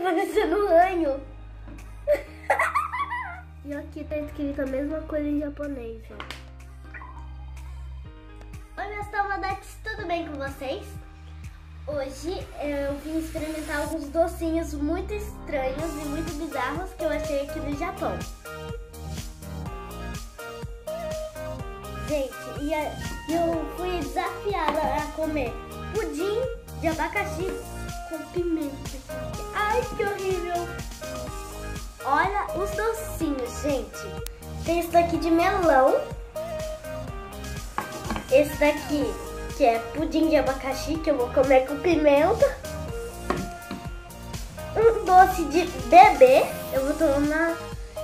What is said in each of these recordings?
Tá parecendo um ranho. e aqui tá escrito a mesma coisa em japonês, ó. Oi, meus tomates, tudo bem com vocês? Hoje eu vim experimentar alguns docinhos muito estranhos e muito bizarros que eu achei aqui no Japão. Gente, e eu fui desafiada a comer pudim de abacaxi com pimenta. Ai, que horrível! Olha os docinhos, gente. Tem esse daqui de melão. Esse daqui, que é pudim de abacaxi, que eu vou comer com pimenta. Um doce de bebê. Eu vou tomar,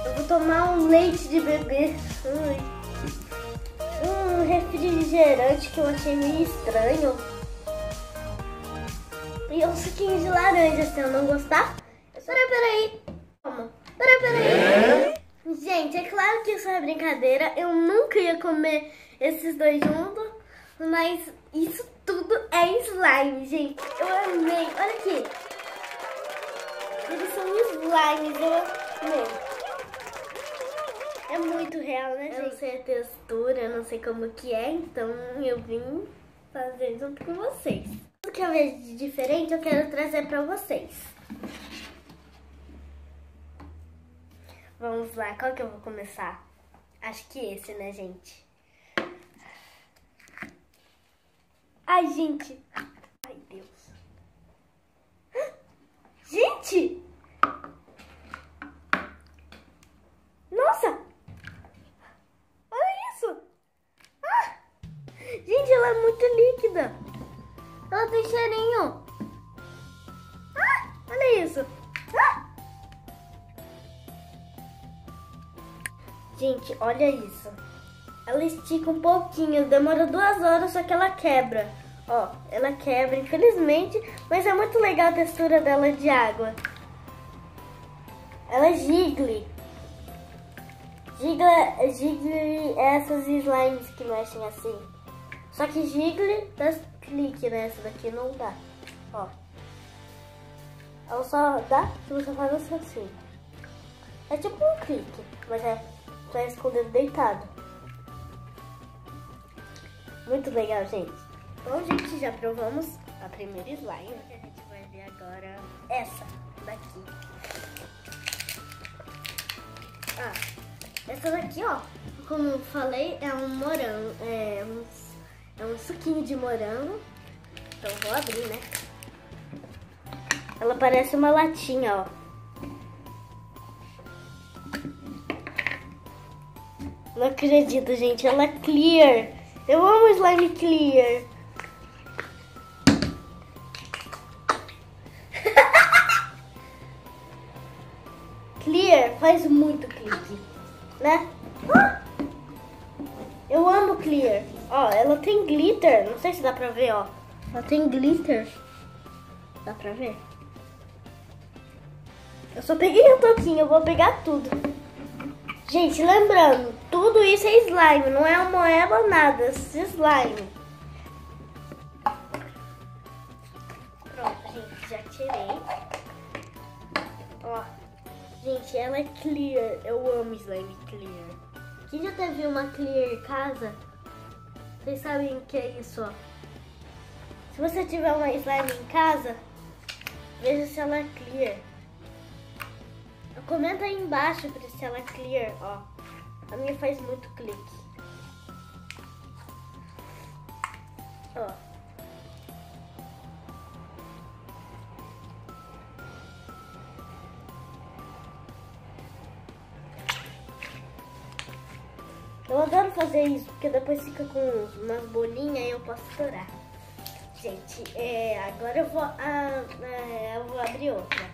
eu vou tomar um leite de bebê. Ai. Um refrigerante que eu achei meio estranho. E um suquinho de laranja, se eu não gostar. Peraí, peraí. Calma. Peraí, peraí. Gente, é claro que isso é brincadeira. Eu nunca ia comer esses dois juntos. Mas isso tudo é slime, gente. Eu amei. Olha aqui. Eles são slimes. Eu amei. É muito real, né, gente? Eu não sei a textura, eu não sei como que é. Então eu vim fazer junto com vocês. Que eu vejo de diferente eu quero trazer pra vocês. Vamos lá, qual que eu vou começar? Acho que esse, né, gente? Ai, gente. Ai, Deus. Gente! Nossa! Olha isso! Ah! Gente, ela é muito líquida. Ela tem cheirinho. Ah! Olha isso. Ah! Gente, olha isso. Ela estica um pouquinho, demora duas horas, só que ela quebra. Ó, ela quebra, infelizmente, mas é muito legal a textura dela de água. Ela é gigle. Gigle, gigle é essas slimes que mexem assim. Só que gigle dá clique, né? Essa daqui não dá. Ó. Ela só dá se você faz assim. É tipo um clique, mas é pra esconder deitado. Muito legal, gente. Bom, gente, já provamos a primeira slime. A gente vai ver agora essa daqui. Ah, essa daqui, ó, como eu falei, é um morango, é um, é um suquinho de morango. Então vou abrir, né? Ela parece uma latinha, ó. Não acredito, gente. Ela é clear. Eu amo slime clear. clear faz muito clique, né? Eu amo clear. Ó, ela tem glitter. Não sei se dá pra ver, ó. Ela tem glitter. Dá pra ver? Eu só peguei um pouquinho, eu vou pegar tudo. Gente, lembrando, tudo isso é slime, não é moeba nada, é slime. Pronto, gente, já tirei. Ó, gente, ela é clear, eu amo slime clear. Quem já teve uma clear em casa? Vocês sabem o que é isso, ó. Se você tiver uma slime em casa, veja se ela é clear. Comenta aí embaixo pra se ela é clear, ó. A minha faz muito clique. Ó. Eu adoro fazer isso, porque depois fica com umas bolinhas e eu posso estourar. Gente, é, agora eu vou, ah, é, eu vou abrir outra.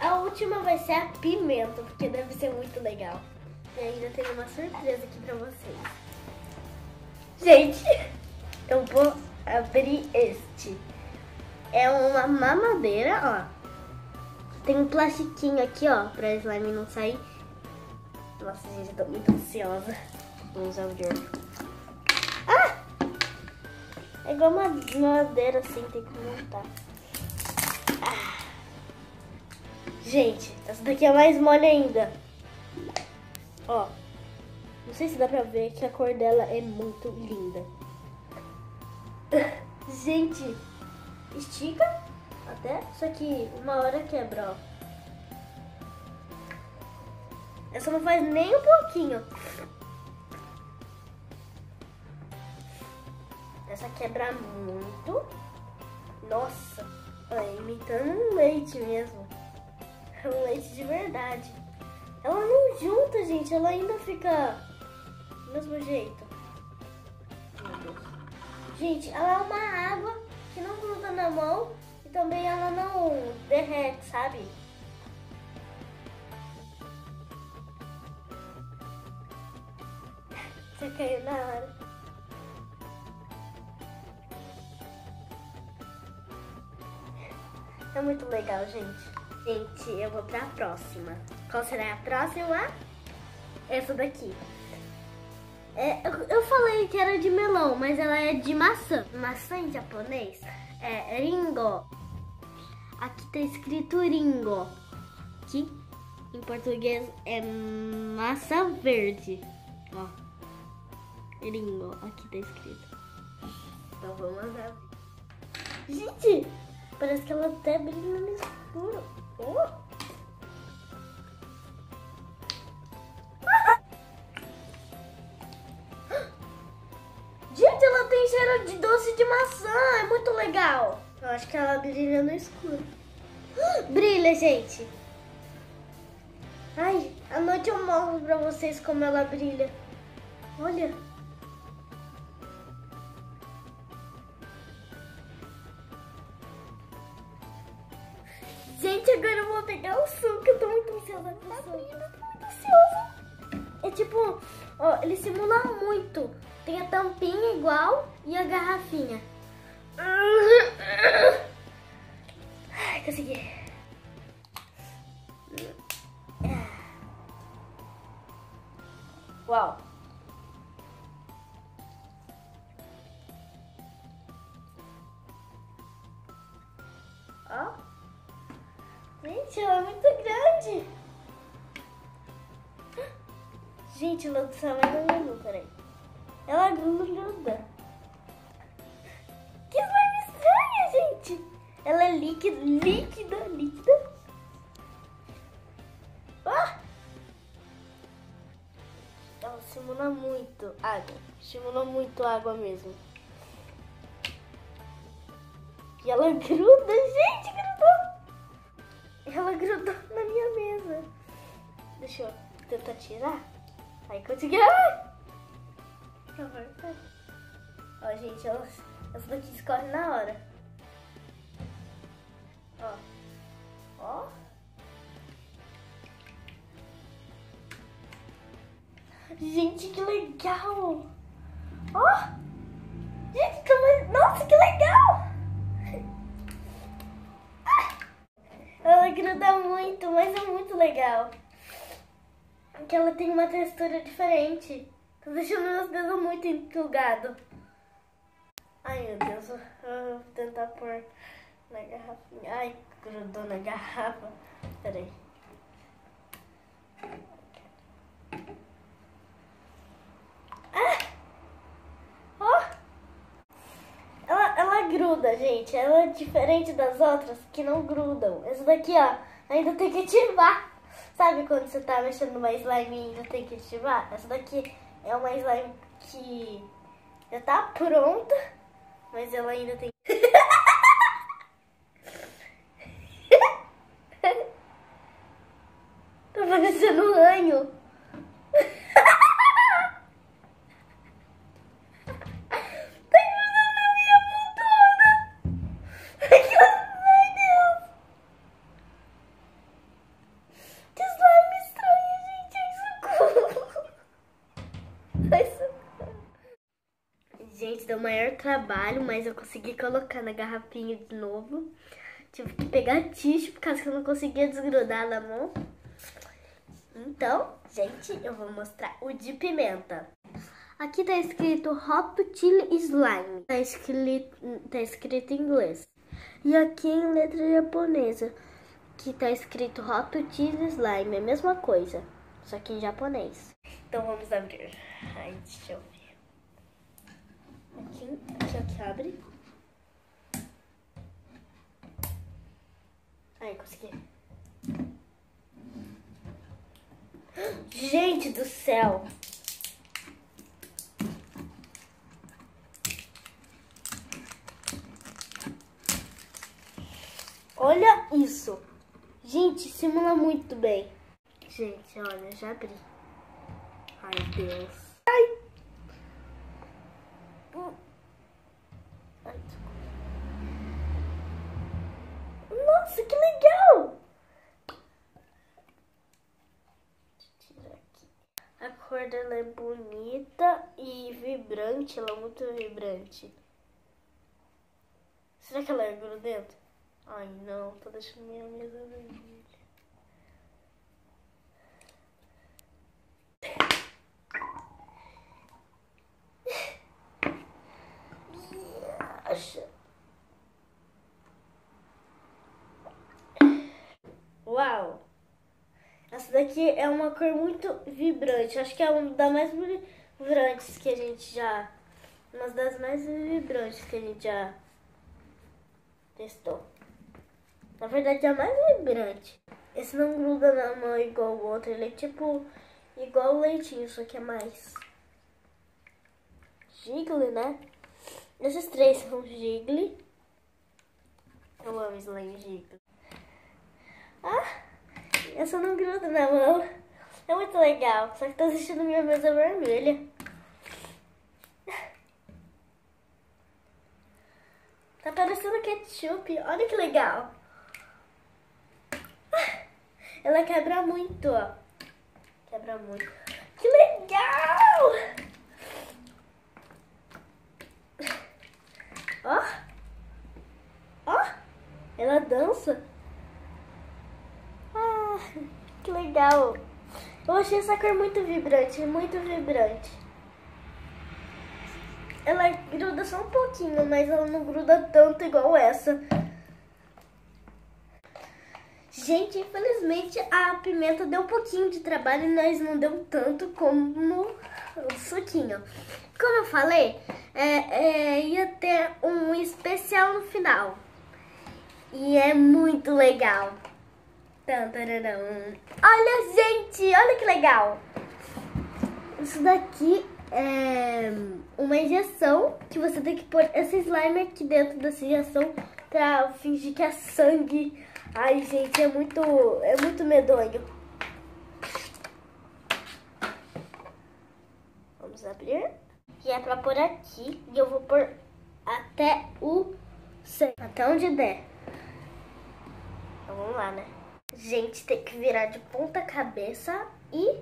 A última vai ser a pimenta, porque deve ser muito legal. E ainda tem uma surpresa aqui pra vocês. Gente, eu vou abrir este. É uma mamadeira, ó. Tem um plastiquinho aqui, ó, pra slime não sair. Nossa, gente, eu tô muito ansiosa. Vamos abrir. Ah! É igual uma madeira assim, tem que montar. Ah. Gente, essa daqui é mais mole ainda. Ó. Não sei se dá pra ver que a cor dela é muito linda. Gente, estica até, só que uma hora quebra, ó. Essa não faz nem um pouquinho. Essa quebra muito. Nossa, é imitando um leite mesmo. É um leite de verdade. Ela não junta, gente. Ela ainda fica do mesmo jeito. Gente, ela é uma água que não gruda na mão e também ela não derrete, sabe? Na hora. É muito legal, gente. Gente, eu vou pra próxima. Qual será a próxima? Essa daqui. É, eu, eu, falei que era de melão, mas ela é de maçã. Maçã em japonês é ringo. Aqui tá escrito ringo. Que em português é maçã verde. Ó. Ringo. Aqui tá escrito. Então vamos ver. Gente, parece que ela até brilha no escuro. Oh. cheiro de doce de maçã. É muito legal. Eu acho que ela brilha no escuro. Brilha, gente. Ai, à noite eu mostro pra vocês como ela brilha. Olha. Ansiosa. É tipo, ó, ele simula muito. Tem a tampinha igual e a garrafinha. Ai, consegui. Uau. Gente, o do tamanho do menu, peraí. Ela gruda. Que slime estranha, gente. Ela é líquida, líquida, líquida. Ah! Ela simula muito água. Simula muito água mesmo. E ela gruda, gente, grudou. Ela grudou na minha mesa. Deixa eu tentar tirar. Aí consegui. Ah! Ó, gente, ela, essa daqui escorre na hora. Ó. Ó. Gente, que legal! Ó! Gente, como... Nossa, que legal! Ela gruda muito, mas é muito legal. Porque ela tem uma textura diferente. Tô deixando meus dedos muito entugados. Ai, meu Deus. Eu vou tentar pôr na garrafinha. Ai, grudou na garrafa. Peraí. Ah! Ó! Ela, ela gruda, gente. Ela é diferente das outras que não grudam. Essa daqui, ó, ainda tem que ativar. Sabe quando você tá mexendo numa slime e ainda tem que ativar? Essa daqui é uma slime que já tá pronta, mas ela ainda tem. tá parecendo um ranho. Gente, deu maior trabalho, mas eu consegui colocar na garrafinha de novo. Tive que pegar tixo, por causa que eu não conseguia desgrudar na mão. Então, gente, eu vou mostrar o de pimenta. Aqui tá escrito Hot Chili Slime. Tá escrito, tá escrito em inglês. E aqui em letra japonesa. que tá escrito Hot Cheese Slime, é a mesma coisa, só que em japonês. Então vamos abrir. Ai, deixa eu Aqui, aqui, aqui abre. Ai, consegui. Gente do céu! Olha isso! Gente, simula muito bem. Gente, olha, já abri. Ai, Deus. Ai! Ai Nossa, que legal! A cor dela é bonita e vibrante, ela é muito vibrante. Será que ela é grudenta? Ai não, tô deixando minha mesa vermelha. Uau! Essa daqui é uma cor muito vibrante. Acho que é uma das mais vibrantes que a gente já. Uma das mais vibrantes que a gente já testou. Na verdade é a mais vibrante. Esse não gruda na mão igual o outro. Ele é tipo igual o leitinho, só que é mais gigle, né? Esses três são gigle. Eu amo slime gigle. Ah, essa não gruda na mão. É muito legal. Só que tá deixando minha mesa vermelha. Tá parecendo ketchup. Olha que legal. Ela quebra muito, ó. Quebra muito. Que legal! Ó. Ó. Ela dança. Que legal. Eu achei essa cor muito vibrante, muito vibrante. Ela gruda só um pouquinho, mas ela não gruda tanto igual essa. Gente, infelizmente a pimenta deu um pouquinho de trabalho nós não deu tanto como o suquinho. Como eu falei, é, é, ia ter um especial no final. E é muito legal. Olha, gente, olha que legal. Isso daqui é uma injeção que você tem que pôr esse slime aqui dentro dessa injeção pra fingir que é sangue Ai, gente, é muito, é muito medonho. Vamos abrir. E é pra pôr aqui. E eu vou pôr até o 100. Até onde der. Então vamos lá, né? Gente, tem que virar de ponta cabeça e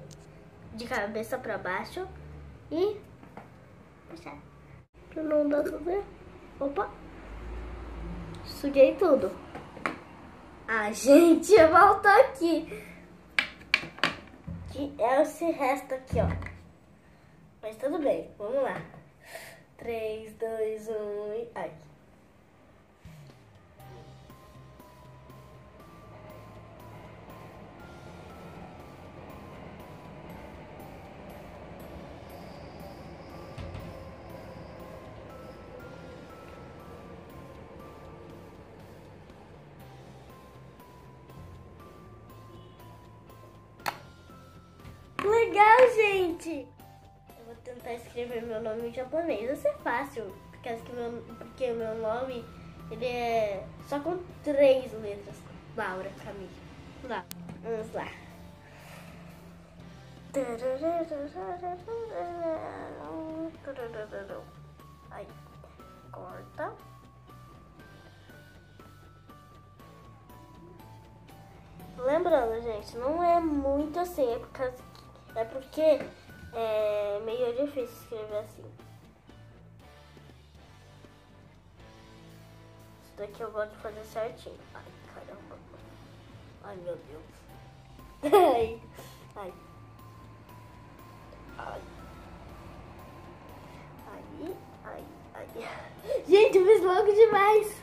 de cabeça pra baixo e puxar. Não dá pra ver. Opa! Suguei tudo. A gente voltou aqui. Que é esse resto aqui, ó. Mas tudo bem, vamos lá. 3, 2, 1 e... Ai. Legal, gente! Eu vou tentar escrever meu nome em japonês. Isso é fácil, porque, meu, porque meu nome ele é só com três letras. Laura Camille. Lá, vamos lá. Aí, corta. Lembrando, gente, não é muito assim, é por causa é porque é meio difícil escrever assim. Isso daqui eu gosto de fazer certinho. Ai, caramba. Ai, meu Deus. Ai, ai. Ai. Ai, ai, ai. Gente, eu fiz logo demais.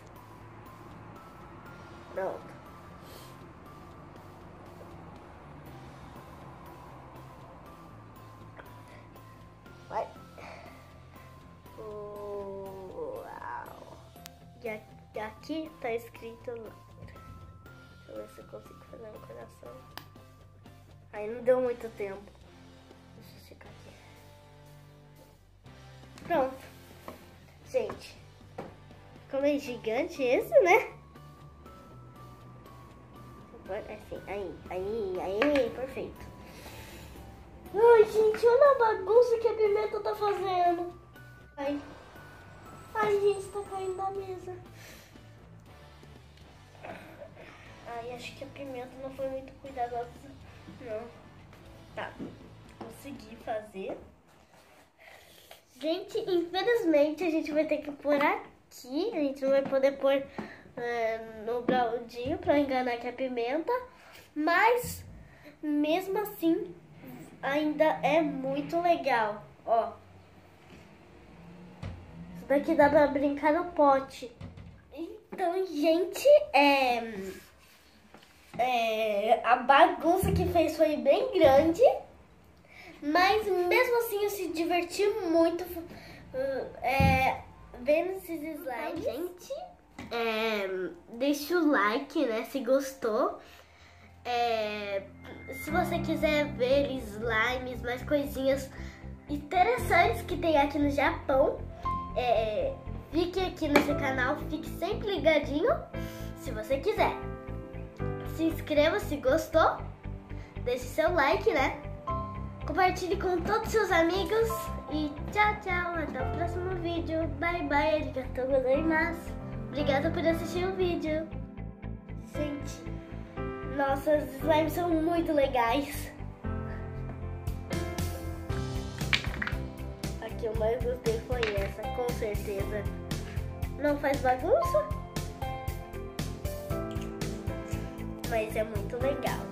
Aqui tá escrito. Deixa eu ver se eu consigo fazer um coração. Aí não deu muito tempo. Deixa eu checar aqui. Pronto. Gente, como é gigante esse, né? Assim, aí, aí, aí, perfeito. Ai, gente, olha a bagunça que a pimenta tá fazendo. Ai, ai, gente, tá caindo da mesa. Ai, acho que a pimenta não foi muito cuidadosa. Não. Tá, consegui fazer. Gente, infelizmente a gente vai ter que pôr aqui. A gente não vai poder pôr é, no baldinho pra enganar que é pimenta. Mas, mesmo assim, ainda é muito legal. Ó. Daqui dá pra brincar no pote. Então, gente, é, é, a bagunça que fez foi bem grande. Mas mesmo assim eu se diverti muito é, vendo esses slides. Então, gente, é, deixa o like, né, se gostou. É, se você quiser ver slimes, mais coisinhas interessantes que tem aqui no Japão, é, fique aqui nesse canal, fique sempre ligadinho, se você quiser. Se inscreva se gostou, deixe seu like, né? Compartilhe com todos seus amigos e tchau, tchau. Até o próximo vídeo. Bye, bye. Arigatou gozaimasu. Obrigada por assistir o vídeo. Gente, nossas slimes são muito legais. Gostei foi essa, com certeza. Não faz bagunça? Mas é muito legal.